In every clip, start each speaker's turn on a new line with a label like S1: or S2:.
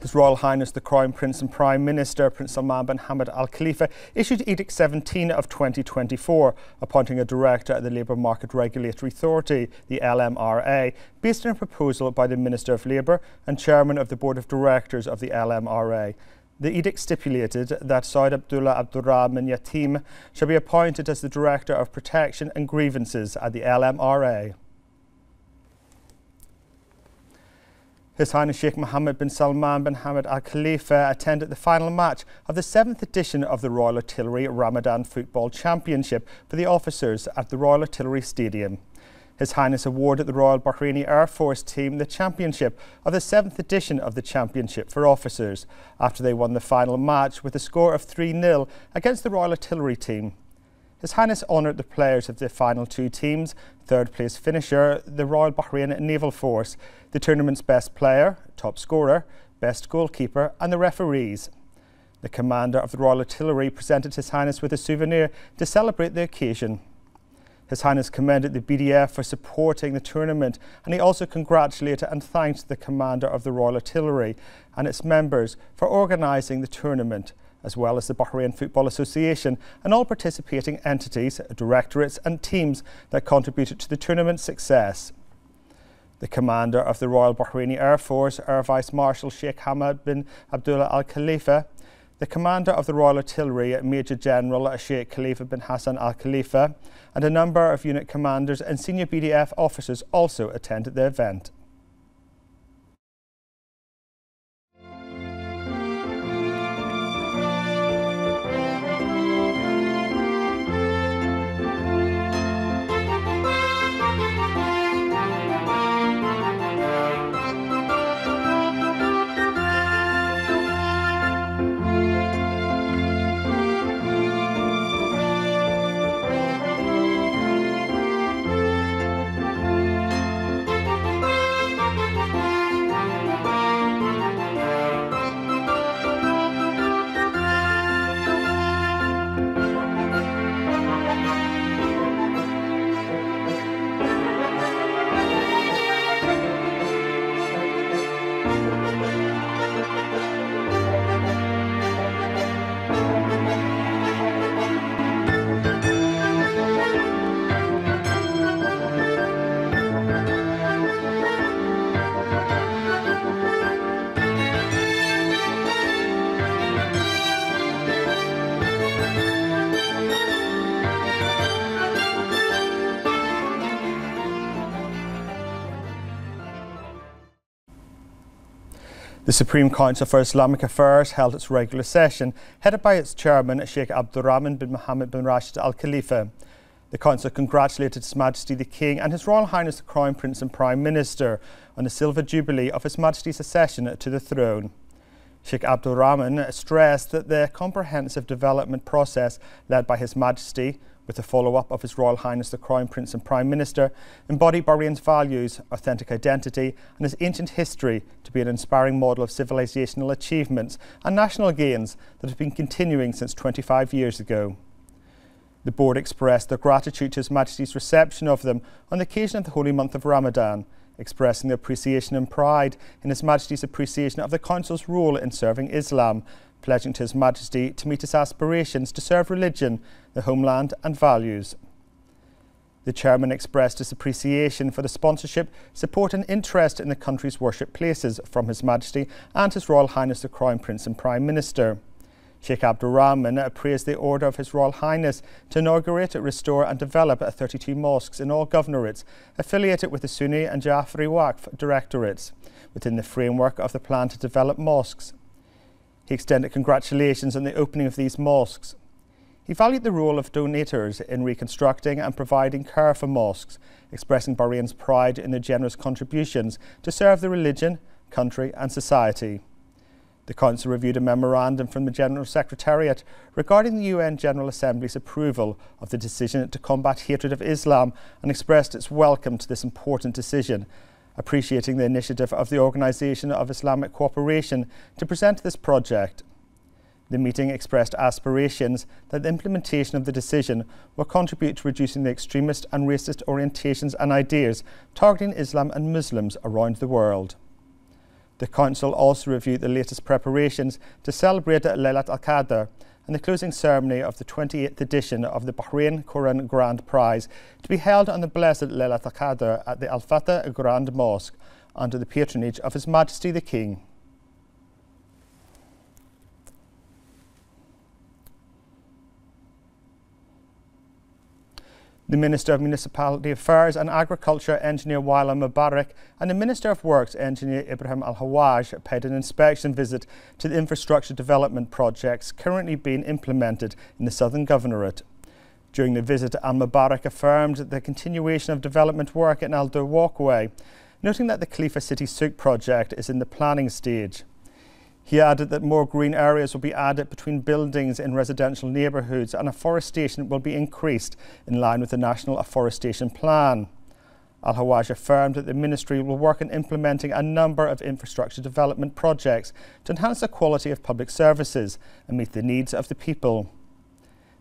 S1: His Royal Highness the Crown Prince and Prime Minister Prince Salman bin Hamad Al Khalifa issued Edict 17 of 2024, appointing a director at the Labour Market Regulatory Authority, the LMRA, based on a proposal by the Minister of Labour and Chairman of the Board of Directors of the LMRA. The edict stipulated that Saud Abdullah Abdurrahman Yatim shall be appointed as the Director of Protection and Grievances at the LMRA. His Highness Sheikh Mohammed bin Salman bin Hamad Al Khalifa attended the final match of the seventh edition of the Royal Artillery Ramadan Football Championship for the officers at the Royal Artillery Stadium. His Highness awarded the Royal Bahraini Air Force team the championship of the seventh edition of the Championship for Officers after they won the final match with a score of 3 0 against the Royal Artillery team. His Highness honoured the players of the final two teams, third place finisher, the Royal Bahrain Naval Force, the tournament's best player, top scorer, best goalkeeper, and the referees. The commander of the Royal Artillery presented His Highness with a souvenir to celebrate the occasion. His Highness commended the BDF for supporting the tournament and he also congratulated and thanked the commander of the Royal Artillery and its members for organising the tournament as well as the Bahrain Football Association and all participating entities, directorates and teams that contributed to the tournament's success. The commander of the Royal Bahraini Air Force, Air Vice Marshal Sheikh Hamad bin Abdullah Al Khalifa, the commander of the Royal Artillery, Major General Sheikh Khalifa bin Hassan Al Khalifa, and a number of unit commanders and senior BDF officers also attended the event. The Supreme Council for Islamic Affairs held its regular session, headed by its chairman, Sheikh Abdurrahman bin Mohammed bin Rashid Al Khalifa. The Council congratulated His Majesty the King and His Royal Highness the Crown Prince and Prime Minister on the silver jubilee of His Majesty's accession to the throne. Sheikh Abdurrahman stressed that the comprehensive development process led by His Majesty with the follow-up of His Royal Highness the Crown Prince and Prime Minister, embody Bahrain's values, authentic identity and its ancient history to be an inspiring model of civilizational achievements and national gains that have been continuing since 25 years ago. The board expressed their gratitude to His Majesty's reception of them on the occasion of the holy month of Ramadan, expressing their appreciation and pride in His Majesty's appreciation of the Council's role in serving Islam pledging to His Majesty to meet his aspirations to serve religion, the homeland and values. The chairman expressed his appreciation for the sponsorship, support and interest in the country's worship places from His Majesty and His Royal Highness the Crown Prince and Prime Minister. Sheikh Abdurrahman praised the order of His Royal Highness to inaugurate, restore and develop 32 mosques in all governorates affiliated with the Sunni and Jafri Waqf directorates within the framework of the plan to develop mosques. He extended congratulations on the opening of these mosques. He valued the role of donators in reconstructing and providing care for mosques, expressing Bahrain's pride in their generous contributions to serve the religion, country and society. The Council reviewed a memorandum from the General Secretariat regarding the UN General Assembly's approval of the decision to combat hatred of Islam and expressed its welcome to this important decision appreciating the initiative of the Organisation of Islamic Cooperation to present this project. The meeting expressed aspirations that the implementation of the decision will contribute to reducing the extremist and racist orientations and ideas targeting Islam and Muslims around the world. The Council also reviewed the latest preparations to celebrate Laylat al Qadr and the closing ceremony of the 28th edition of the Bahrain Quran Grand Prize to be held on the blessed Laylat al Qadr at the Al Fateh Grand Mosque under the patronage of His Majesty the King. The Minister of Municipality Affairs and Agriculture, Engineer Wael Al Mubarak, and the Minister of Works, Engineer Ibrahim Al Hawaj, paid an inspection visit to the infrastructure development projects currently being implemented in the Southern Governorate. During the visit, Al Mubarak affirmed the continuation of development work in Al Dur Walkway, noting that the Khalifa City Souk project is in the planning stage. He added that more green areas will be added between buildings in residential neighbourhoods and afforestation will be increased in line with the National Afforestation Plan. Al Hawaj affirmed that the ministry will work on implementing a number of infrastructure development projects to enhance the quality of public services and meet the needs of the people.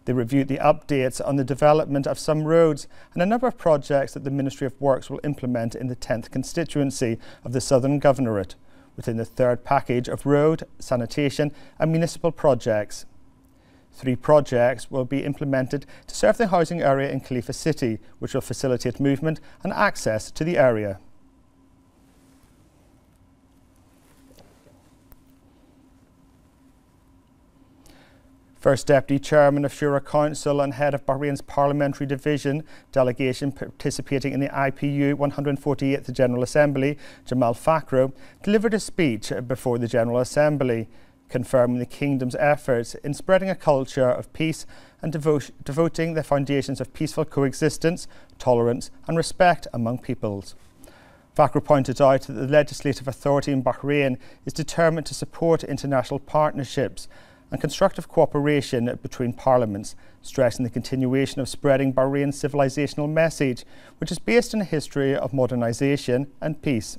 S1: They reviewed the updates on the development of some roads and a number of projects that the Ministry of Works will implement in the 10th constituency of the Southern Governorate within the third package of road, sanitation and municipal projects. Three projects will be implemented to serve the housing area in Khalifa City, which will facilitate movement and access to the area. First Deputy Chairman of Shura Council and Head of Bahrain's Parliamentary Division delegation participating in the IPU 148th General Assembly, Jamal Fakhro, delivered a speech before the General Assembly, confirming the Kingdom's efforts in spreading a culture of peace and devo devoting the foundations of peaceful coexistence, tolerance and respect among peoples. Fakhro pointed out that the legislative authority in Bahrain is determined to support international partnerships and constructive cooperation between parliaments, stressing the continuation of spreading Bahrain's civilizational message, which is based on a history of modernisation and peace.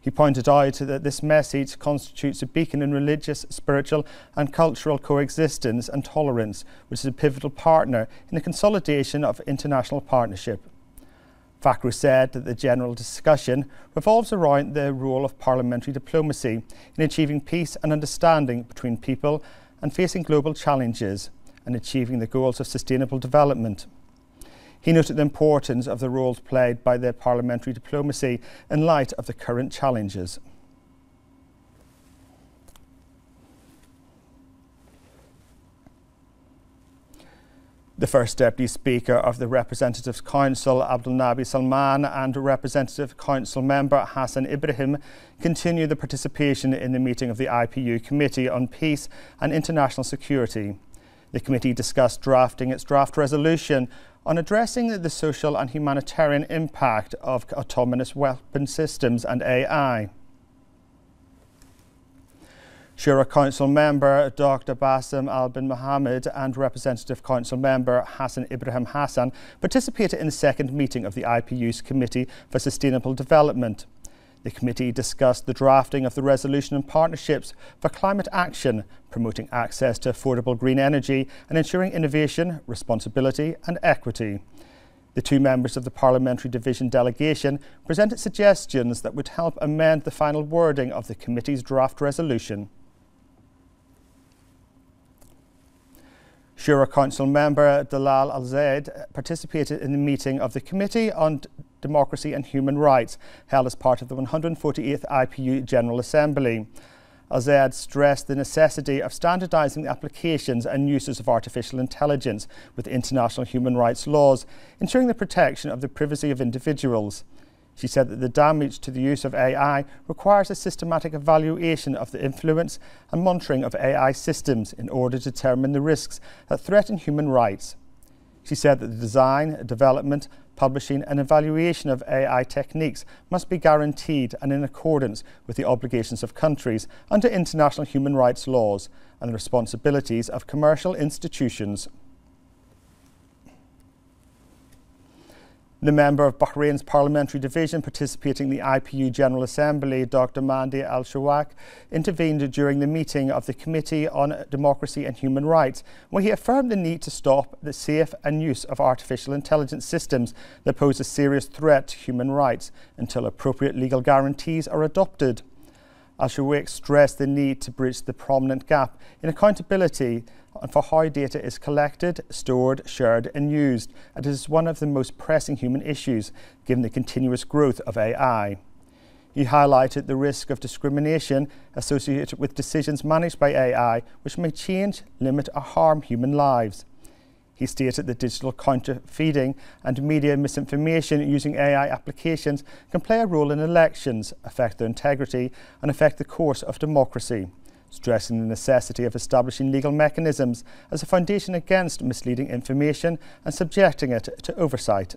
S1: He pointed out that this message constitutes a beacon in religious, spiritual, and cultural coexistence and tolerance, which is a pivotal partner in the consolidation of international partnership. Fakhro said that the general discussion revolves around the role of parliamentary diplomacy in achieving peace and understanding between people and facing global challenges and achieving the goals of sustainable development. He noted the importance of the roles played by the parliamentary diplomacy in light of the current challenges. The First Deputy Speaker of the Representatives Council, Abdul Nabi Salman, and Representative Council Member Hassan Ibrahim continue the participation in the meeting of the IPU Committee on Peace and International Security. The committee discussed drafting its draft resolution on addressing the social and humanitarian impact of autonomous weapon systems and AI. Shura Council member Dr. Bassem Al Bin Mohammed and Representative Council member Hassan Ibrahim Hassan participated in the second meeting of the IPU's Committee for Sustainable Development. The committee discussed the drafting of the resolution on partnerships for climate action, promoting access to affordable green energy and ensuring innovation, responsibility and equity. The two members of the Parliamentary Division delegation presented suggestions that would help amend the final wording of the committee's draft resolution. Shura Council member Dalal Al Zaid participated in the meeting of the Committee on Democracy and Human Rights held as part of the 148th IPU General Assembly. Al Zaid stressed the necessity of standardising the applications and uses of artificial intelligence with international human rights laws, ensuring the protection of the privacy of individuals. She said that the damage to the use of AI requires a systematic evaluation of the influence and monitoring of AI systems in order to determine the risks that threaten human rights. She said that the design, development, publishing and evaluation of AI techniques must be guaranteed and in accordance with the obligations of countries under international human rights laws and the responsibilities of commercial institutions. The member of Bahrain's parliamentary division participating in the IPU General Assembly, Dr. Mahdi Al Shawak, intervened during the meeting of the Committee on Democracy and Human Rights, where he affirmed the need to stop the safe and use of artificial intelligence systems that pose a serious threat to human rights until appropriate legal guarantees are adopted. Al Shawik stressed the need to bridge the prominent gap in accountability for how data is collected, stored, shared, and used. And it is one of the most pressing human issues given the continuous growth of AI. He highlighted the risk of discrimination associated with decisions managed by AI, which may change, limit, or harm human lives. He stated that digital counterfeiting and media misinformation using AI applications can play a role in elections, affect their integrity, and affect the course of democracy, stressing the necessity of establishing legal mechanisms as a foundation against misleading information and subjecting it to oversight.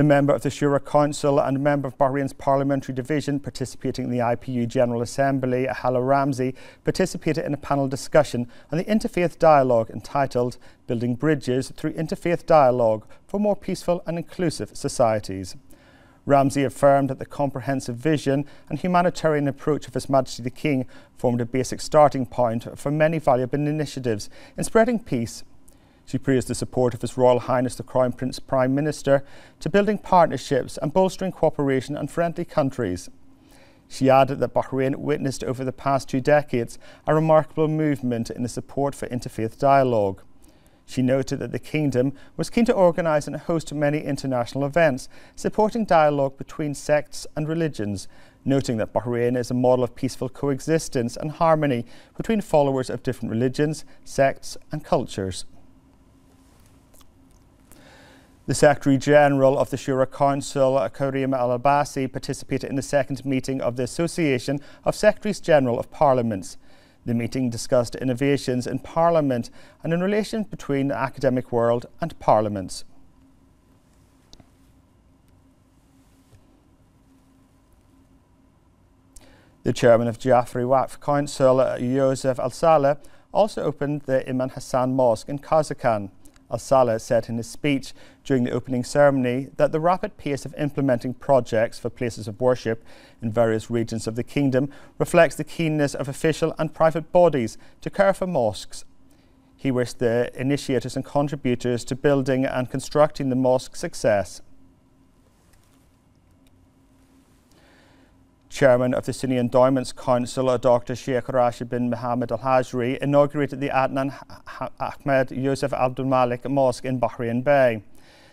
S1: The member of the Shura Council and member of Bahrain's parliamentary division participating in the IPU General Assembly, Hala Ramzi, participated in a panel discussion on the interfaith dialogue entitled Building Bridges Through Interfaith Dialogue for More Peaceful and Inclusive Societies. Ramzi affirmed that the comprehensive vision and humanitarian approach of His Majesty the King formed a basic starting point for many valuable initiatives in spreading peace she praised the support of His Royal Highness the Crown Prince Prime Minister to building partnerships and bolstering cooperation in friendly countries. She added that Bahrain witnessed over the past two decades a remarkable movement in the support for interfaith dialogue. She noted that the Kingdom was keen to organise and host many international events supporting dialogue between sects and religions, noting that Bahrain is a model of peaceful coexistence and harmony between followers of different religions, sects, and cultures. The Secretary General of the Shura Council, Karim Al Abbasi, participated in the second meeting of the Association of Secretaries General of Parliaments. The meeting discussed innovations in Parliament and in relation between the academic world and parliaments. The chairman of Jafri Waqf Council, Yosef Al Saleh, also opened the Imam Hassan Mosque in Karzakan. Al-Saleh said in his speech during the opening ceremony that the rapid pace of implementing projects for places of worship in various regions of the kingdom reflects the keenness of official and private bodies to care for mosques. He wished the initiators and contributors to building and constructing the mosque success. Chairman of the Sunni Endowments Council, Dr. Sheikh Rashid bin Mohammed Al Hajri, inaugurated the Adnan Ahmed Yusuf Abdul Malik Mosque in Bahrain Bay.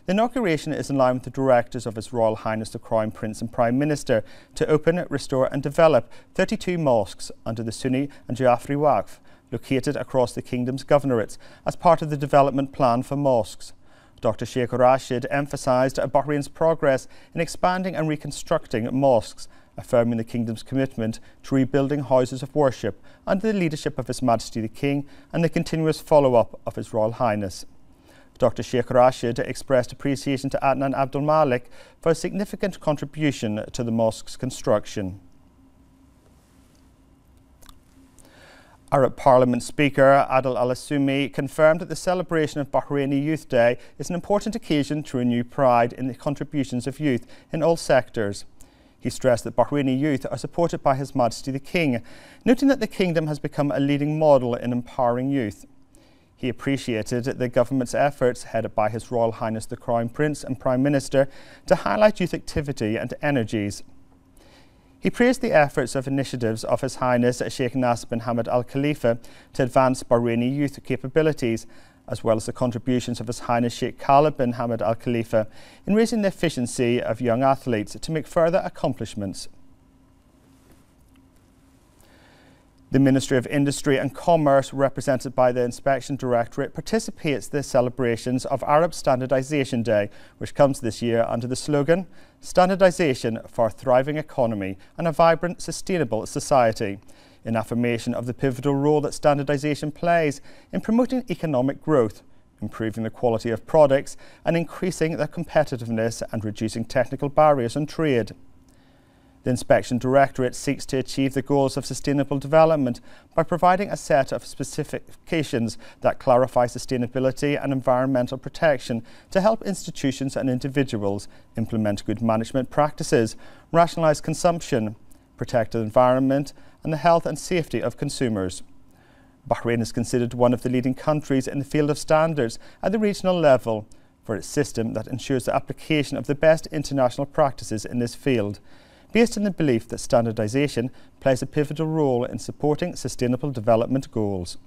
S1: The inauguration is in line with the directives of His Royal Highness the Crown Prince and Prime Minister to open, restore, and develop 32 mosques under the Sunni and Jafri Waqf, located across the kingdom's governorates as part of the development plan for mosques. Dr. Sheikh Rashid emphasised Bahrain's progress in expanding and reconstructing mosques affirming the kingdom's commitment to rebuilding houses of worship under the leadership of His Majesty the King and the continuous follow up of His Royal Highness. Dr. Sheikh Rashid expressed appreciation to Adnan Abdul Malik for a significant contribution to the mosque's construction. Arab Parliament Speaker Adel Al Asoomi confirmed that the celebration of Bahraini Youth Day is an important occasion to renew pride in the contributions of youth in all sectors. He stressed that Bahraini youth are supported by His Majesty the King, noting that the kingdom has become a leading model in empowering youth. He appreciated the government's efforts, headed by His Royal Highness the Crown Prince and Prime Minister, to highlight youth activity and energies. He praised the efforts of initiatives of His Highness Sheikh Nasser bin Hamad Al Khalifa to advance Bahraini youth capabilities as well as the contributions of His Highness Sheikh Khalid bin Hamad Al Khalifa in raising the efficiency of young athletes to make further accomplishments. The Ministry of Industry and Commerce, represented by the Inspection Directorate, participates in the celebrations of Arab Standardisation Day, which comes this year under the slogan Standardisation for a Thriving Economy and a Vibrant, Sustainable Society in affirmation of the pivotal role that standardisation plays in promoting economic growth, improving the quality of products and increasing their competitiveness and reducing technical barriers on trade. The Inspection Directorate seeks to achieve the goals of sustainable development by providing a set of specifications that clarify sustainability and environmental protection to help institutions and individuals implement good management practices, rationalise consumption, protect the environment and the health and safety of consumers. Bahrain is considered one of the leading countries in the field of standards at the regional level, for its system that ensures the application of the best international practices in this field, based on the belief that standardisation plays a pivotal role in supporting sustainable development goals.